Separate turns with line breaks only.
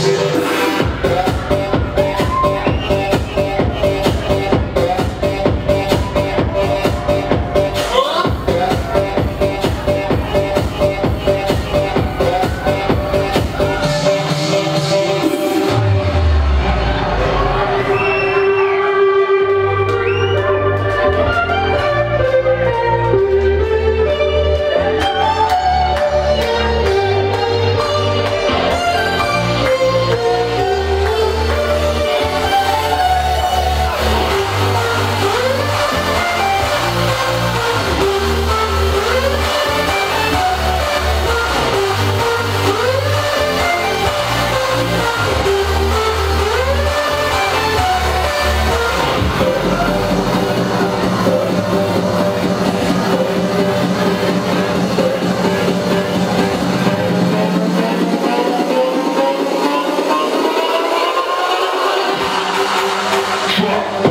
Thank you.
Fuck.